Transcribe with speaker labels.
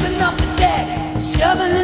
Speaker 1: jumping off the deck, shoving